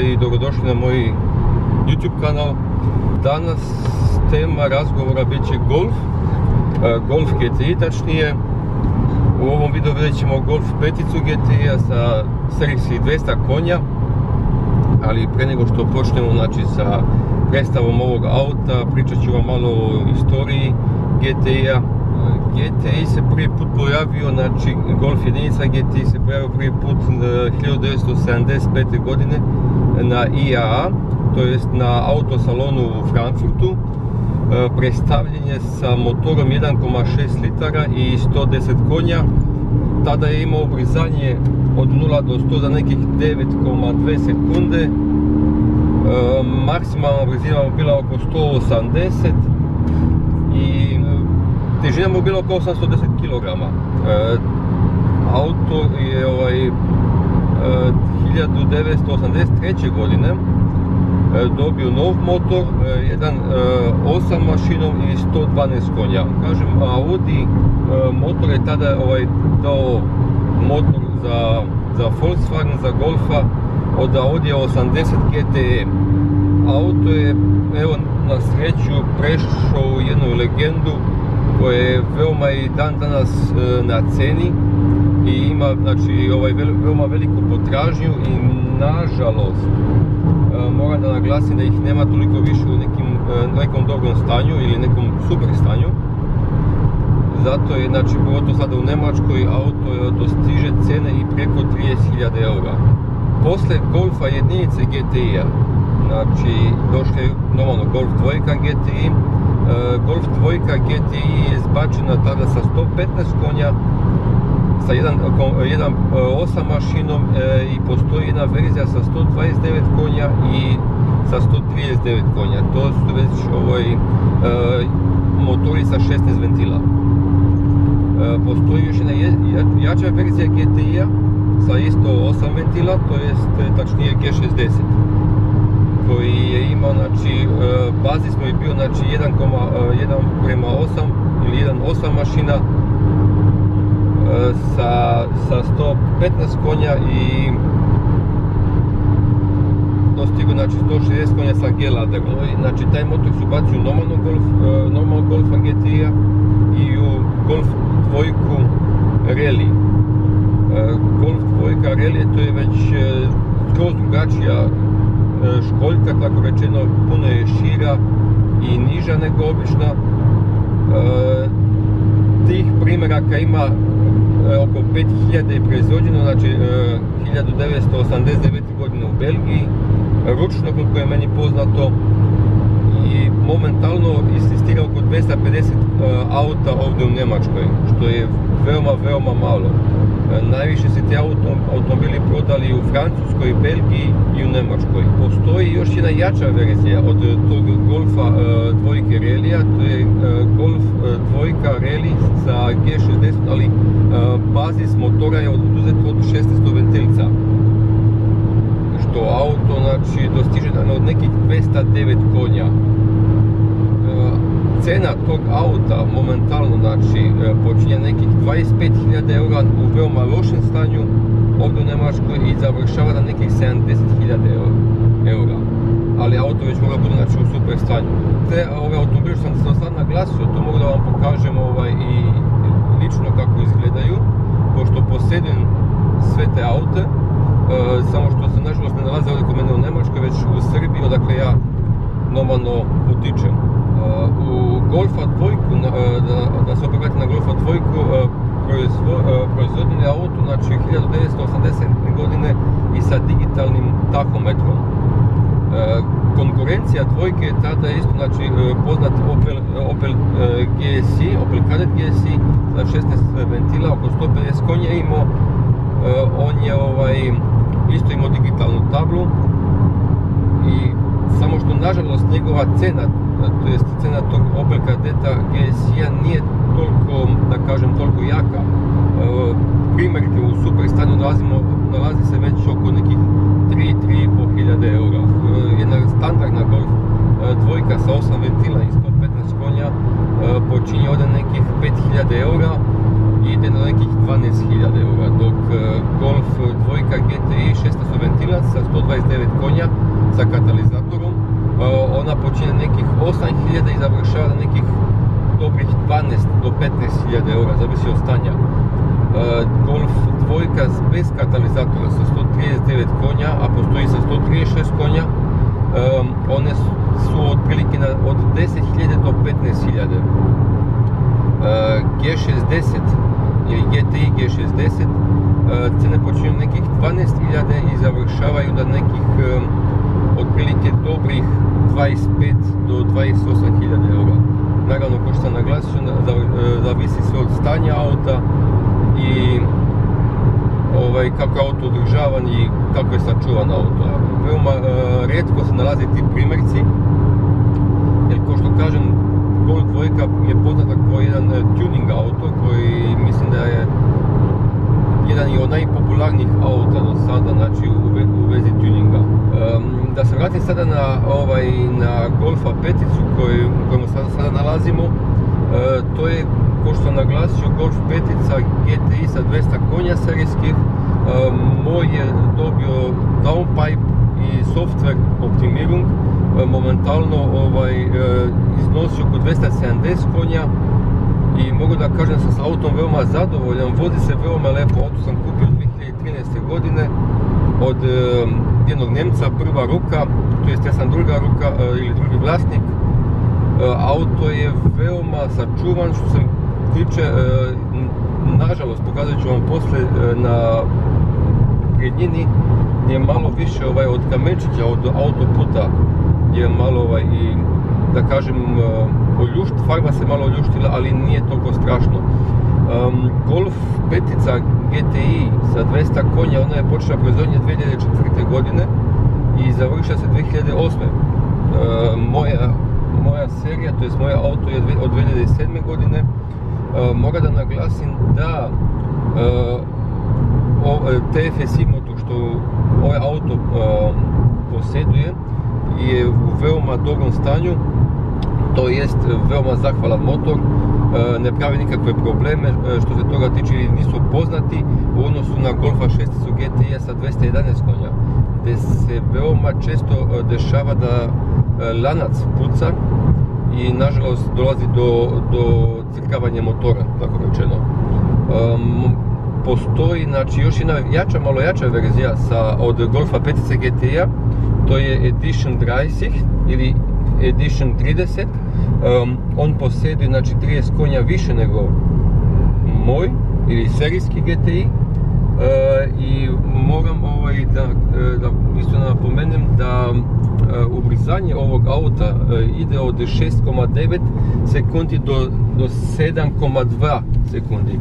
i dobrodošli na moj YouTube kanal. Danas tema razgovora bit će Golf, e, Golf GTI tačnije. U ovom videu vidjet ćemo Golf 5 GTI sa serisi 200 konja, ali pre nego što počnemo znači, sa predstavom ovog auta, pričat ću vam malo o istoriji GTI-a. GTI se prvi put pojavio, znači Golf jedinica GTI se pojavio prvi put 1975. E, godine na IAA, to jest na autosalonu u Frankfurtu. E, predstavljen sa motorom 1,6 litara i 110 konja. Tada je imao ubrzanje od 0 do 100 za nekih 9,2 sekunde. E, maksimalna brzina bila oko 180 i težina mu bila oko 810 kg. Auto je ovaj 1983. godine e, dobio nov motor, e, jedan 8 e, mašinom i 112 konja. Kažem, Audi motor je tada ovaj, dao motor za, za Volkswagen, za Golfa od Audi 80 GTE. Auto je, evo, na sreću prešao jednu legendu koja je veoma i dan danas na ceni i ima znači ovaj veoma veliku potražnju i nažalost e, moram da naglasim da ih nema toliko više u nekim, e, nekom dobrom stanju ili nekom super stanju. Zato je znači pogotovo sada u Njemačkoj auto dostiže cene i preko 30.000 eura. Posle Golfa jedinice GTI-a znači došli je normalno Golf 2 GTI e, Golf 2 GTI je zbačena tada sa 115 konja sa 1.8 mašinom e, i postoji jedna verzija sa 129 konja i sa 139 konja. To su već e, motori sa 16 ventila. Postoji još jedna jača verzija GTI-a sa isto 8 ventila, to jest tačnije G60 koji je imao, znači, bazi smo i bio, znači, 1,1 prema 8 ili 1,8 mašina sa, sa 115 konja i dostigo znači 160 konja sa G laderom. Znači taj motor su bacio u normalno Golf, e, normalno Golfa GTI-a i u Golf dvojku Rally. E, Golf dvojka Rally to je već e, skroz drugačija školjka, tako rečeno puno je šira i niža nego obična. Tih primjeraka ima E, oko 5000 je proizvođeno, znači 1989. E, godine u Belgiji, ručno koliko je meni poznato i momentalno insistira oko 250 e, auta ovdje u Njemačkoj, što je veoma, veoma malo. Najviše se ti automobili prodali u Francuskoj, Belgiji i u Njemačkoj. Postoji još jedna jača verzija od tog Golfa dvojke relija, to je Golf dvojka reli sa G60, ali bazis motora je oduzet od 16 ventilca. Što auto znači, dostiže od nekih 209 konja. Cena tog auta momentalno znači, počinje nekih 25.000 eura u veoma lošem stanju ovdje u Njemačkoj i završava na nekih 70.000 eura. Ali auto već mora bude znači, u super stanju. Te ove automobile što sam sad naglasio, to mogu da vam pokažem ovaj, i lično kako izgledaju, pošto posjedujem sve te aute, e, samo što se nažalost ne nalaze ovdje kod mene u Njemačkoj, već u Srbiji, odakle ja normalno utičem. E, u Golfa dvojku, e, da, da se opet na Golfa dvojku, proizvodnjen je auto, znači 1980. godine i sa digitalnim tahometrom. Konkurencija dvojke je tada isto znači, poznat Opel, Opel GSI, Opel Kadett GSI, 16 ventila, oko 150 konja imao. On je ovaj, isto imao digitalnu tablu i samo što nažalost njegova cena, to jest cena tog Opel Kadeta GSI-a nije toliko, da kažem, toliko jaka. Primjerke u super stanju nalazi se već oko nekih 3-3,5 hiljade eura. Jedna standardna Golf dvojka sa 8 ventila i 115 konja počinje od nekih 5000 eura i ide na nekih 12.000 eura, dok Golf dvojka GTI 600 ventilac sa 129 konja sa katalizatorom, ona počinje nekih 8.000 i završava na nekih dobrih 12 do 15.000 eura, zavisi od stanja. Golf dvojka bez katalizatora sa 139 konja, a postoji sa 136 konja, one su otprilike od 10.000 do 15.000. G60 ili GTI G60 cene počinju nekih 12.000 i završavaju da nekih otprilike dobrih 25 do 28.000 eura. Naravno, kao što sam naglasio, zavisi sve od stanja auta i ovaj, kako je auto održavan i kako je sačuvan auto. Veoma rijetko se nalazi ti primjerci, jer kao što kažem, Golf dvojka je poznata kao jedan tuning auto koji mislim da je jedan i od najpopularnijih auta do sada, znači u, vezi tuninga. Da se vratim sada na, ovaj, na Golfa peticu koju, u kojemu sada, sada nalazimo, to je, kao što naglasio, Golf petica GTI sa 200 konja serijskih. moj je dobio downpipe i software optimirung, momentalno ovaj, iznosi oko 270 konja. I mogu da kažem sam s autom veoma zadovoljan, vozi se veoma lepo, auto sam kupio 2013. godine od jednog Nemca, prva ruka, to jest ja sam druga ruka e, ili drugi vlasnik. E, auto je veoma sačuvan što se tiče, e, nažalost pokazat ću vam poslije na prednjini je malo više ovaj, od kamenčića, od autoputa je malo ovaj, i da kažem oljušt, farba se malo oljuštila, ali nije toliko strašno. Golf petica GTI sa 200 konja, ona je počela proizvodnje 2004. godine i završila se 2008. moja, serija, to je moje auto je od 2007. godine. moga da naglasim da TFSI motor što ovaj auto posjeduje je u veoma dobrom stanju to jest veoma zahvalan motor, ne pravi nikakve probleme, e, što se toga tiče nisu poznati u odnosu na Golfa 6 GTI sa 211 konja, gdje se veoma često e, dešava da lanac puca i nažalost dolazi do, do crkavanja motora, tako rečeno. postoji znači, još jedna jača, malo jača verzija sa, od Golfa 5 GTI-a, to je Edition 30 ili Edition 30. on posjeduje znači 30 konja više nego moj ili serijski GTI. E, I moram ovaj, da, e, da isto napomenem da e, ubrzanje ovog auta ide od 6,9 sekundi do, do 7,2 sekundi.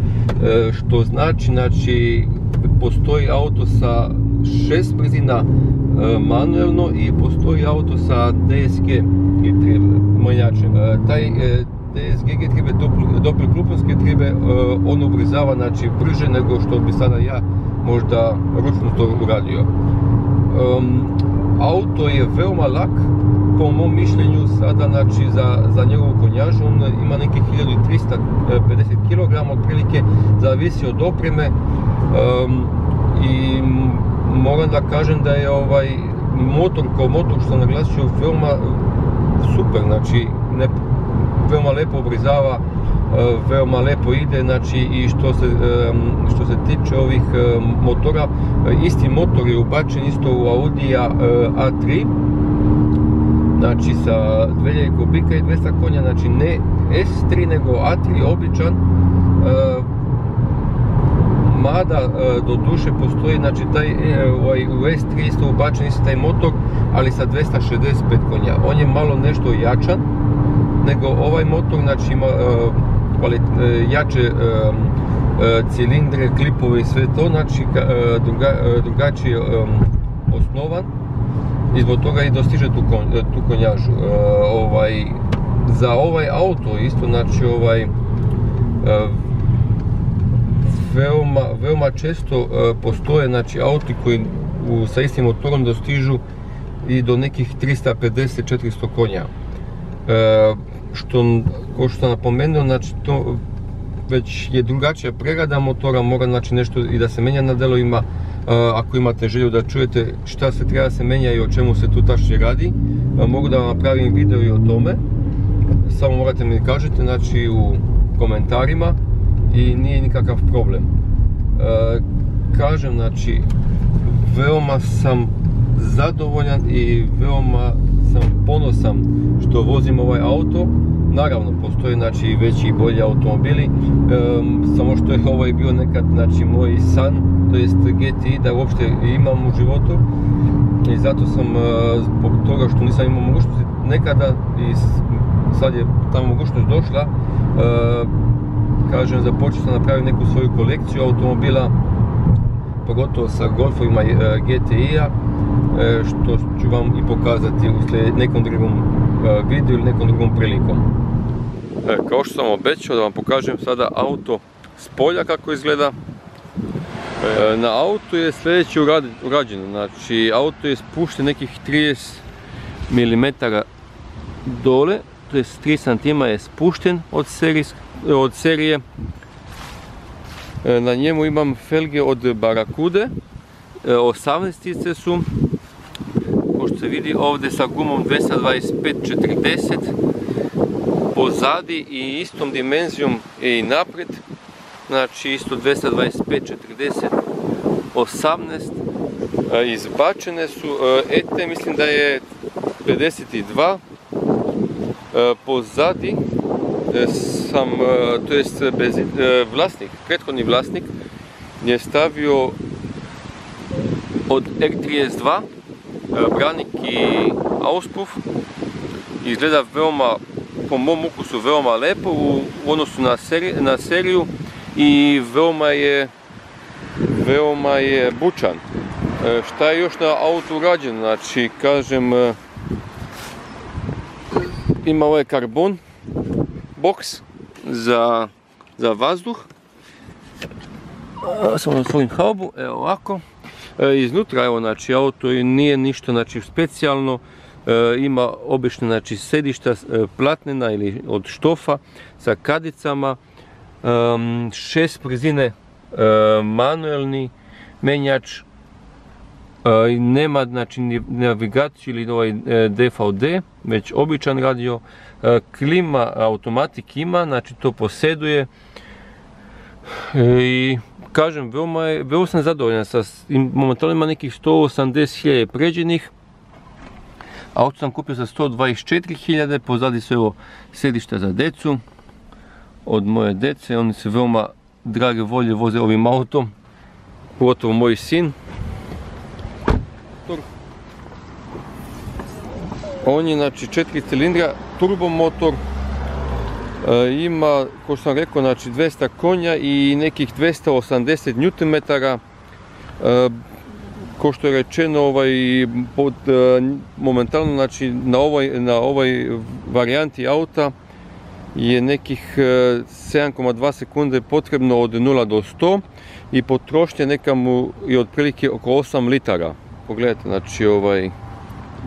Što znači, znači postoji auto sa 6 brzina manuelno i postoji auto sa DSG manjačem. E, taj e, DSG tribe doppelklupanske tribe, on ubrzava znači brže nego što bi sada ja možda ručno to uradio. Auto je veoma lak, po mom mišljenju sada znači za, njegovu konjažu on ima nekih 1350 kg otprilike, zavisi od opreme i moram da kažem da je ovaj motor kao motor što naglasio veoma super, znači ne, veoma lepo obrizava, e, veoma lepo ide, znači i što se, što se tiče ovih motora, isti motor je ubačen isto u Audi A3, znači sa 2000 kubika i 200 konja, znači ne S3 nego A3 običan, e, mada e, do duše postoji znači taj e, ovaj, u S3 isto ubačen isto taj motor ali sa 265 konja. On je malo nešto jačan nego ovaj motor znači ima e, jače cilindre, klipove i sve to znači drugačije osnovan i zbog toga i dostiže tu, tu konjažu. Ovaj, za ovaj auto isto znači ovaj veoma, veoma često e, postoje znači, auti koji sa istim motorom dostižu i do nekih 350-400 konja. E, što, što sam napomenuo, znači to već je drugačija prerada motora, mora znači nešto i da se menja na delovima. Ako imate želju da čujete šta se treba se menja i o čemu se tu tačno radi, mogu da vam napravim video i o tome. Samo morate mi kažete znači u komentarima i nije nikakav problem. Kažem znači, veoma sam zadovoljan i veoma sam ponosan što vozim ovaj auto. Naravno, postoje znači veći i bolji automobili, samo što je ovaj bio nekad znači moj san, to jest GTI da uopšte imam u životu i zato sam e, zbog toga što nisam imao mogućnosti nekada i sad je ta mogućnost došla, e, kažem započeo sam napraviti neku svoju kolekciju automobila, pogotovo sa Golfovima e, GTI-a, što ću vam i pokazati u nekom drugom videu ili nekom drugom prilikom. Kao što sam obećao da vam pokažem sada auto s polja kako izgleda. Na autu je sljedeće urađeno, znači auto je spušten nekih 30 mm dole, to je 3 cm je spušten od, serije. Na njemu imam felge od Barakude, 18 su, ko što se vidi ovdje sa gumom 225-40 pozadi i istom dimenzijom i naprijed znači isto 225, 40, 18, izbačene su, ET mislim da je 52, pozadi e, sam, to jest vlasnik, prethodni vlasnik je stavio od R32 branik i auspuff izgleda veoma po mom ukusu veoma lepo u odnosu na seriju i veoma je veoma je bučan. Šta je još na autu urađeno? Znači, kažem, ima ovaj karbon box za, za vazduh. Samo na svojim haubu, evo ovako. E, iznutra, evo, znači, auto nije ništa, znači, specijalno. Ima obično, znači, sedišta platnena ili od štofa sa kadicama šest brzine manuelni menjač nema znači navigaciju ili ovaj DVD već običan radio klima automatik ima znači to posjeduje i kažem veoma, je, veoma sam zadovoljan sa momentalno ima nekih 180.000 pređenih auto sam kupio za 124.000 pozadi su evo sedišta za decu od moje dece, oni se veoma drage volje voze ovim autom, pogotovo moj sin. On je znači četiri cilindra, turbo motor, e, ima, kao što sam rekao, znači 200 konja i nekih 280 Nm. E, kao što je rečeno, ovaj, e, momentalno znači, na ovoj, na ovoj varijanti auta je nekih 7,2 e, sekunde potrebno od 0 do 100 i potrošnje neka mu je otprilike oko 8 litara. Pogledajte, znači ovaj,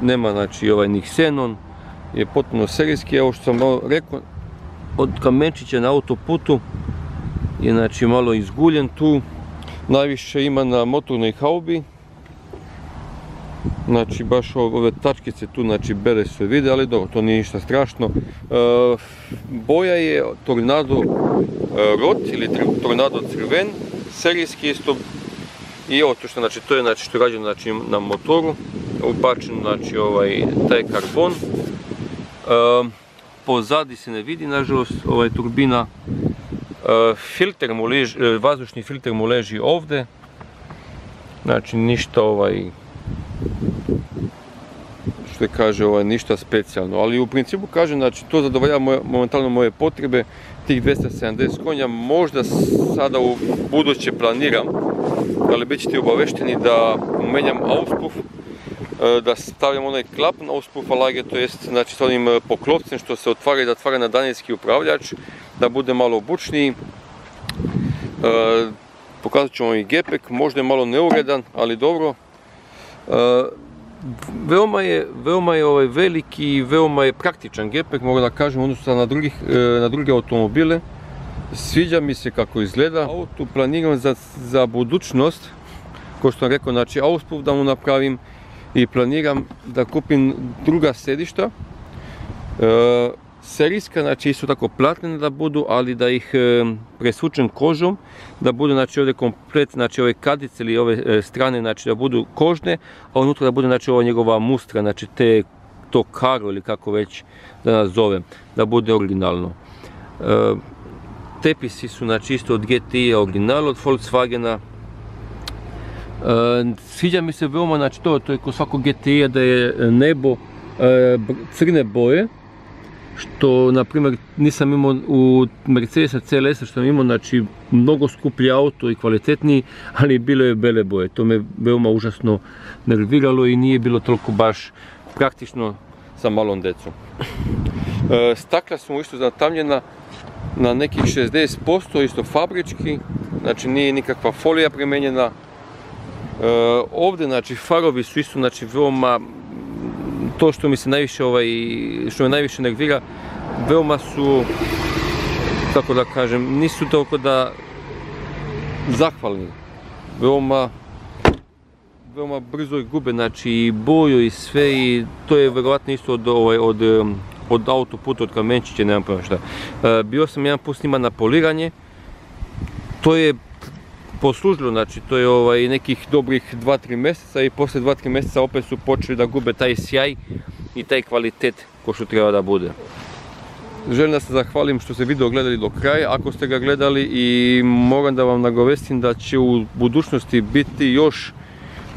nema znači ovaj ni xenon, je potpuno serijski, evo što sam rekao, od kamenčića na autoputu je znači malo izguljen tu, najviše ima na motornoj haubi, Znači baš ove tačkice tu znači bere se vide, ali dobro, to nije ništa strašno. E, boja je Tornado e, Rot ili Tornado Crven, serijski isto. I ovo to što, znači, to je znači, što je rađeno znači, na motoru, ubačen znači, ovaj, taj karbon. Pozadi se ne vidi, nažalost, ovaj turbina. Filter mu leži, vazdušni filter mu leži ovdje. Znači ništa ovaj što kaže ovaj, ništa specijalno, ali u principu kažem, znači to zadovoljava momentalno moje potrebe, tih 270 konja, možda sada u buduće planiram, ali bit ćete obavešteni da umenjam auspuff, e, da stavljam onaj klap na auspuff alage, to jest znači s onim e, poklopcem što se otvara i zatvara na daljinski upravljač, da bude malo bučniji. E, pokazat vam i gepek, možda je malo neuredan, ali dobro veoma je, veoma je ovaj veliki i veoma je praktičan gepek, mogu da kažem, odnosno na, drugih, e, na druge automobile. Sviđa mi se kako izgleda. Auto planiram za, za budućnost, kao što sam rekao, znači auspuff da mu napravim i planiram da kupim druga sedišta. E, serijska, znači isto tako platnene da budu, ali da ih e, presvučem kožom, da budu znači ovdje komplet, znači ove kadice ili ove e, strane, znači da budu kožne, a unutra da bude znači ova njegova mustra, znači te to karo ili kako već da nazovem, da bude originalno. Tepisi su znači isto od GTI original od Volkswagena. Sviđa mi se veoma znači to, to je kod svakog GTI da je nebo crne boje, što na primjer nisam imao u Mercedesa CLS što sam imao znači mnogo skuplji auto i kvalitetniji ali bilo je bele boje. To me veoma užasno nerviralo i nije bilo toliko baš praktično sa malom decom. E, stakla smo isto zatamljena na nekih 60% isto fabrički znači nije nikakva folija primenjena e, ovdje znači farovi su isto znači veoma to što mi se najviše ovaj, što me najviše nervira, veoma su, kako da kažem, nisu toliko da zahvalni. Veoma veoma brzo gube, znači i boju i sve i to je vjerovatno isto od, ovaj, od, od autoputa, od kamenčića, nemam pojma šta. E, bio sam jedan put s njima na poliranje, to je poslužilo, znači to je ovaj, nekih dobrih 2-3 mjeseca i poslije 2-3 mjeseca opet su počeli da gube taj sjaj i taj kvalitet ko što treba da bude. Želim da se zahvalim što ste video gledali do kraja, ako ste ga gledali i moram da vam nagovestim da će u budućnosti biti još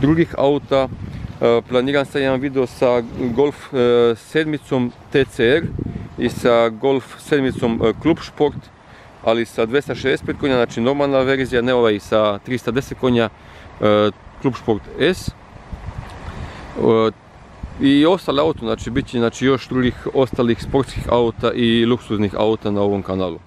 drugih auta. E, planiram sad jedan video sa Golf e, sedmicom TCR i sa Golf sedmicom Club Sport ali sa 265 konja, znači normalna verzija, ne ovaj sa 310 konja Club Sport S. I ostale auto, znači bit će znači, još drugih ostalih sportskih auta i luksuznih auta na ovom kanalu.